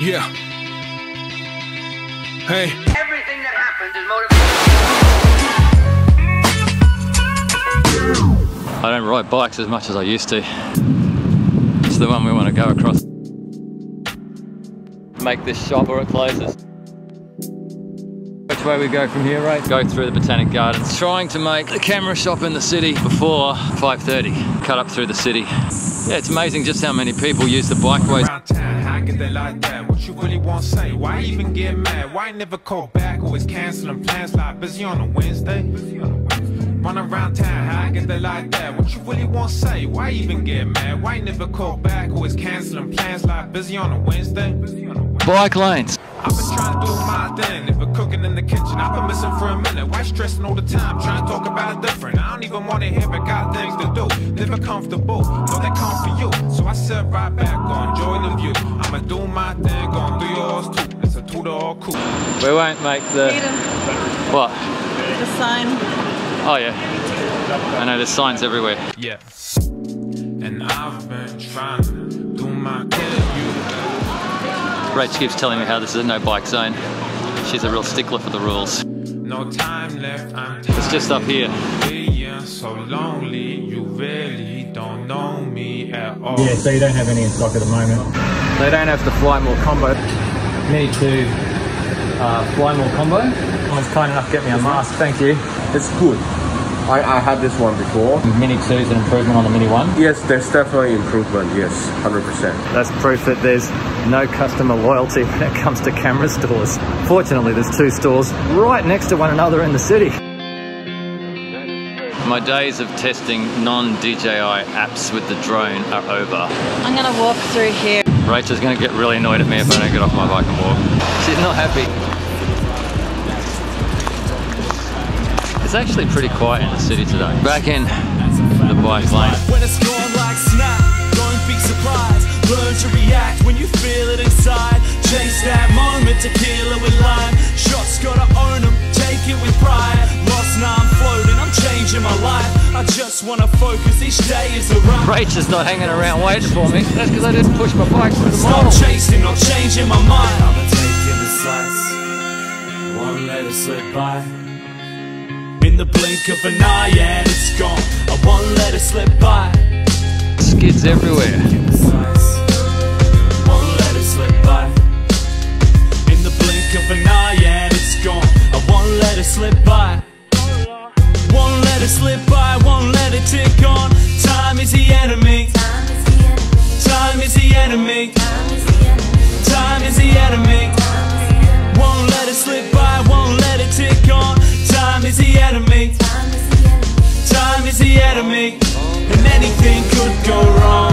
Yeah. Hey. Everything that happens is motivated. I don't ride bikes as much as I used to. It's the one we want to go across. Make this shop or it closes. Which way we go from here, right? Go through the Botanic Gardens, trying to make the camera shop in the city before 5.30. Cut up through the city. Yeah, it's amazing just how many people use the bikeways. Get they like that? What you really want say? Why even get mad? Why never call back? Always canceling plans like busy on a Wednesday. Run around town, how I get they like that? What you really want say? Why even get mad? Why never call back? Always canceling plans like busy on a Wednesday. Bike lanes. I've been trying to do my thing. If we're cooking in the kitchen, I've been missing for a minute. Why stressing all the time? Trying to talk about it different. I don't even want to hear it. Got things to do. Living comfortable. Know they come for you. So I sit right back, go enjoy the view. I'ma do my thing, gonna do yours too. It's a two door coupe. We won't make the... Peter, What? the sign. Oh yeah. I know there's signs everywhere. Yeah. And I've been trying to do my interview. Rach keeps telling me how this is a no bike zone. She's a real stickler for the rules. No time left, I'm It's just up here. so lonely. You really don't know me at all. Yeah, so you don't have any in stock at the moment. They don't have the Fly More combo. Mini 2 uh, Fly More combo. Someone's kind enough to get me a mask, thank you. It's good. I, I had this one before. Mini 2 is an improvement on the Mini 1. Yes, there's definitely improvement. Yes, 100%. That's proof that there's no customer loyalty when it comes to camera stores. Fortunately, there's two stores right next to one another in the city. My days of testing non-DJI apps with the drone are over. I'm gonna walk through here. Rachel's gonna get really annoyed at me if I don't get off my bike and walk. She's not happy. It's actually pretty quiet in the city today. Back in the bike lane. When it's gone like snap, don't be surprised. Learn to react when you feel it inside. Chase that moment to kill it with lime. Shots gotta own them, take it with pride. Lost now I'm floating, I'm changing my life. I just wanna focus, each day is a run. Rachel's not hanging around waiting for me. That's because I didn't push my bike through the Stop mall. chasing, not changing my mind. I've been taking the sights, won't let it slip by. The blink of an eye, and it's gone. I won't let it slip by. Skids everywhere. The enemy And anything could go wrong.